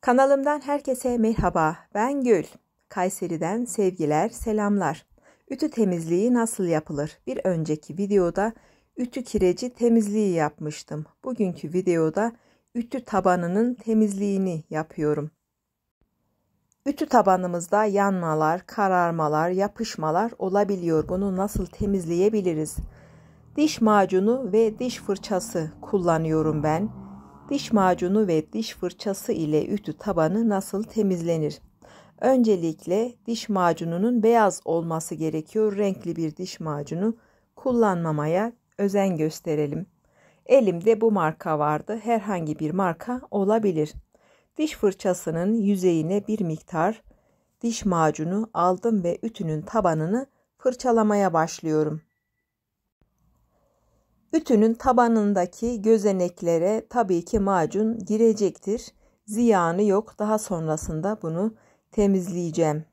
Kanalımdan herkese merhaba. Ben Gül. Kayseri'den sevgiler, selamlar. Ütü temizliği nasıl yapılır? Bir önceki videoda ütü kireci temizliği yapmıştım. Bugünkü videoda ütü tabanının temizliğini yapıyorum. Ütü tabanımızda yanmalar, kararmalar, yapışmalar olabiliyor. Bunu nasıl temizleyebiliriz? Diş macunu ve diş fırçası kullanıyorum ben. Diş macunu ve diş fırçası ile ütü tabanı nasıl temizlenir? Öncelikle diş macununun beyaz olması gerekiyor. Renkli bir diş macunu kullanmamaya özen gösterelim. Elimde bu marka vardı. Herhangi bir marka olabilir. Diş fırçasının yüzeyine bir miktar diş macunu aldım ve ütünün tabanını fırçalamaya başlıyorum. Ütünün tabanındaki gözeneklere tabii ki macun girecektir. Ziyanı yok. Daha sonrasında bunu temizleyeceğim.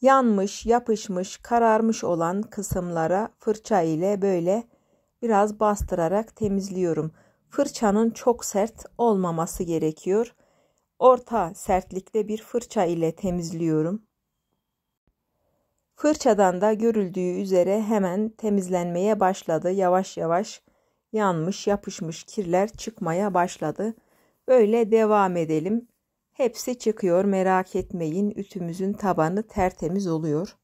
Yanmış, yapışmış, kararmış olan kısımlara fırça ile böyle biraz bastırarak temizliyorum. Fırçanın çok sert olmaması gerekiyor. Orta sertlikte bir fırça ile temizliyorum. Fırçadan da görüldüğü üzere hemen temizlenmeye başladı. Yavaş yavaş yanmış, yapışmış kirler çıkmaya başladı. Böyle devam edelim. Hepsi çıkıyor merak etmeyin. Ütümüzün tabanı tertemiz oluyor.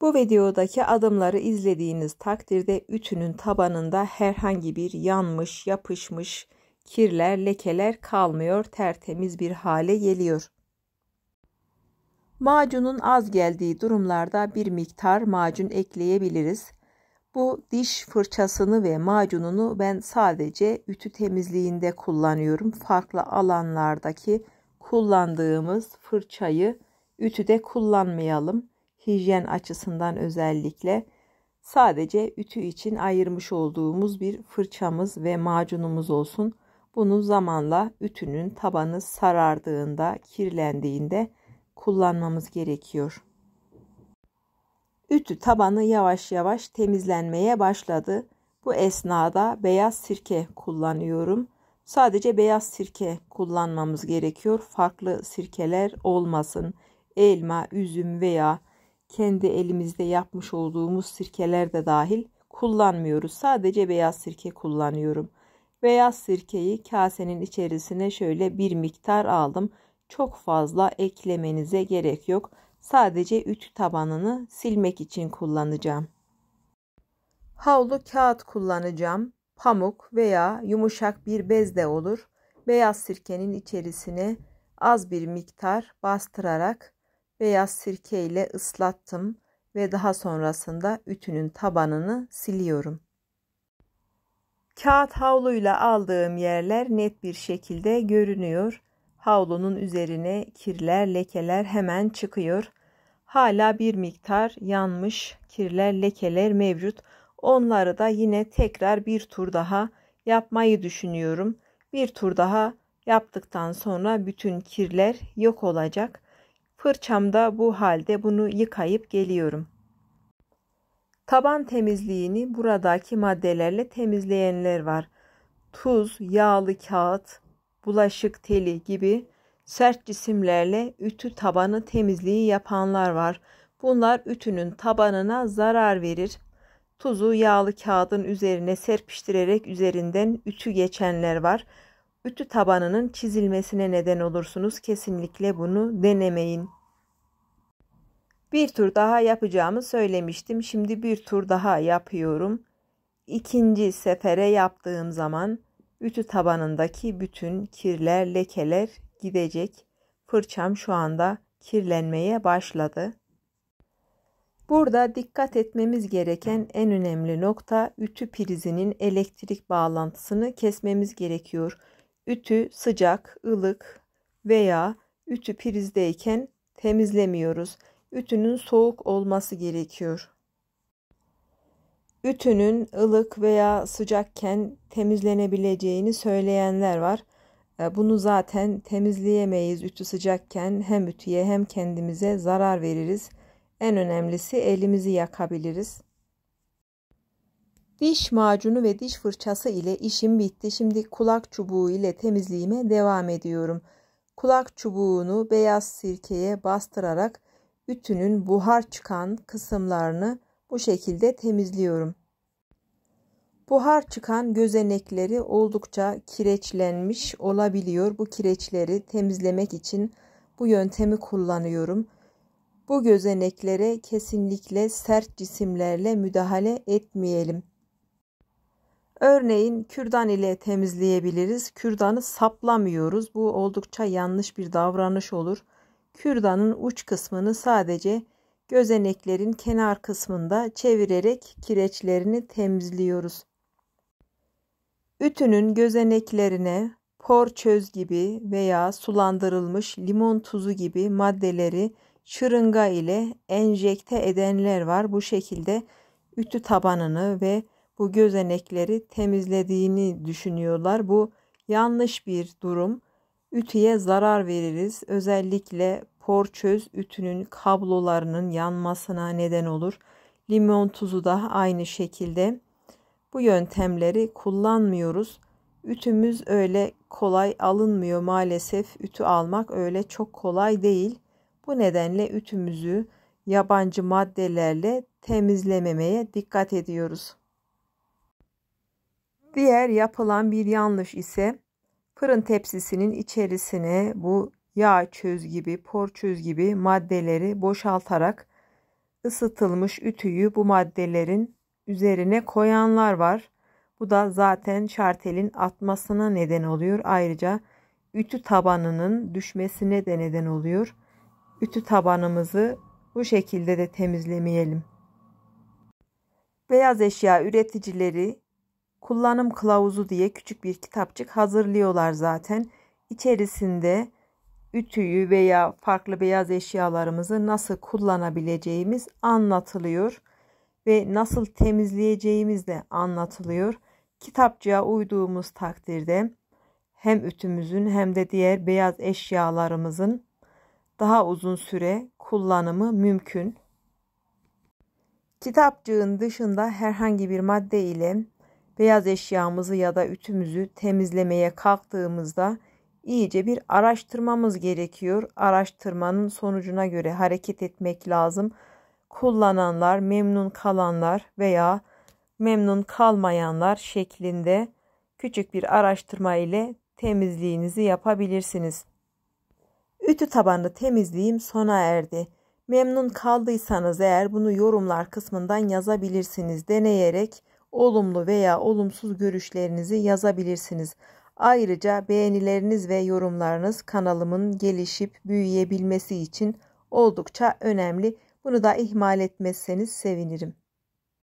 Bu videodaki adımları izlediğiniz takdirde ütünün tabanında herhangi bir yanmış, yapışmış kirler, lekeler kalmıyor. Tertemiz bir hale geliyor. Macunun az geldiği durumlarda bir miktar macun ekleyebiliriz. Bu diş fırçasını ve macununu ben sadece ütü temizliğinde kullanıyorum. Farklı alanlardaki kullandığımız fırçayı ütüde kullanmayalım. Hijyen açısından özellikle sadece ütü için ayırmış olduğumuz bir fırçamız ve macunumuz olsun. Bunu zamanla ütünün tabanı sarardığında, kirlendiğinde kullanmamız gerekiyor. Ütü tabanı yavaş yavaş temizlenmeye başladı. Bu esnada beyaz sirke kullanıyorum. Sadece beyaz sirke kullanmamız gerekiyor. Farklı sirkeler olmasın. Elma, üzüm veya kendi elimizde yapmış olduğumuz sirkeler de dahil kullanmıyoruz. Sadece beyaz sirke kullanıyorum. Beyaz sirkeyi kasenin içerisine şöyle bir miktar aldım çok fazla eklemenize gerek yok. Sadece ütü tabanını silmek için kullanacağım. Havlu kağıt kullanacağım. Pamuk veya yumuşak bir bez de olur. Beyaz sirkenin içerisine az bir miktar bastırarak beyaz sirke ile ıslattım ve daha sonrasında ütünün tabanını siliyorum. Kağıt havluyla aldığım yerler net bir şekilde görünüyor. Havlunun üzerine kirler, lekeler hemen çıkıyor. Hala bir miktar yanmış kirler, lekeler mevcut. Onları da yine tekrar bir tur daha yapmayı düşünüyorum. Bir tur daha yaptıktan sonra bütün kirler yok olacak. Fırçamda bu halde bunu yıkayıp geliyorum. Taban temizliğini buradaki maddelerle temizleyenler var. Tuz, yağlı kağıt, bulaşık teli gibi sert cisimlerle ütü tabanı temizliği yapanlar var. Bunlar ütünün tabanına zarar verir. Tuzu yağlı kağıdın üzerine serpiştirerek üzerinden ütü geçenler var. Ütü tabanının çizilmesine neden olursunuz. Kesinlikle bunu denemeyin. Bir tur daha yapacağımı söylemiştim. Şimdi bir tur daha yapıyorum. İkinci sefere yaptığım zaman Ütü tabanındaki bütün kirler, lekeler gidecek. Fırçam şu anda kirlenmeye başladı. Burada dikkat etmemiz gereken en önemli nokta ütü prizinin elektrik bağlantısını kesmemiz gerekiyor. Ütü sıcak, ılık veya ütü prizdeyken temizlemiyoruz. Ütünün soğuk olması gerekiyor. Ütünün ılık veya sıcakken temizlenebileceğini söyleyenler var. E, bunu zaten temizleyemeyiz ütü sıcakken hem ütüye hem kendimize zarar veririz. En önemlisi elimizi yakabiliriz. Diş macunu ve diş fırçası ile işim bitti. Şimdi kulak çubuğu ile temizliğime devam ediyorum. Kulak çubuğunu beyaz sirkeye bastırarak ütünün buhar çıkan kısımlarını bu şekilde temizliyorum. Buhar çıkan gözenekleri oldukça kireçlenmiş olabiliyor. Bu kireçleri temizlemek için bu yöntemi kullanıyorum. Bu gözeneklere kesinlikle sert cisimlerle müdahale etmeyelim. Örneğin kürdan ile temizleyebiliriz. Kürdanı saplamıyoruz. Bu oldukça yanlış bir davranış olur. Kürdanın uç kısmını sadece gözeneklerin kenar kısmında çevirerek kireçlerini temizliyoruz. Ütünün gözeneklerine porçöz gibi veya sulandırılmış limon tuzu gibi maddeleri şırınga ile enjekte edenler var. Bu şekilde ütü tabanını ve bu gözenekleri temizlediğini düşünüyorlar. Bu yanlış bir durum. Ütüye zarar veririz. Özellikle porçöz ütünün kablolarının yanmasına neden olur. Limon tuzu da aynı şekilde. Bu yöntemleri kullanmıyoruz. Ütümüz öyle kolay alınmıyor maalesef. Ütü almak öyle çok kolay değil. Bu nedenle ütümüzü yabancı maddelerle temizlememeye dikkat ediyoruz. Diğer yapılan bir yanlış ise fırın tepsisinin içerisine bu yağ çöz gibi, porçöz gibi maddeleri boşaltarak ısıtılmış ütüyü bu maddelerin üzerine koyanlar var. Bu da zaten şartelin atmasına neden oluyor. Ayrıca ütü tabanının düşmesine de neden oluyor. Ütü tabanımızı bu şekilde de temizlemeyelim. Beyaz eşya üreticileri kullanım kılavuzu diye küçük bir kitapçık hazırlıyorlar zaten. İçerisinde ütüyü veya farklı beyaz eşyalarımızı nasıl kullanabileceğimiz anlatılıyor ve nasıl temizleyeceğimiz de anlatılıyor. Kitapçığa uyduğumuz takdirde hem ütümüzün hem de diğer beyaz eşyalarımızın daha uzun süre kullanımı mümkün. Kitapçığın dışında herhangi bir madde ile beyaz eşyamızı ya da ütümüzü temizlemeye kalktığımızda iyice bir araştırmamız gerekiyor. Araştırmanın sonucuna göre hareket etmek lazım. Kullananlar, memnun kalanlar veya memnun kalmayanlar şeklinde küçük bir araştırma ile temizliğinizi yapabilirsiniz. Ütü tabanlı temizliğim sona erdi. Memnun kaldıysanız eğer bunu yorumlar kısmından yazabilirsiniz. Deneyerek olumlu veya olumsuz görüşlerinizi yazabilirsiniz. Ayrıca beğenileriniz ve yorumlarınız kanalımın gelişip büyüyebilmesi için oldukça önemli. Bunu da ihmal etmezseniz sevinirim.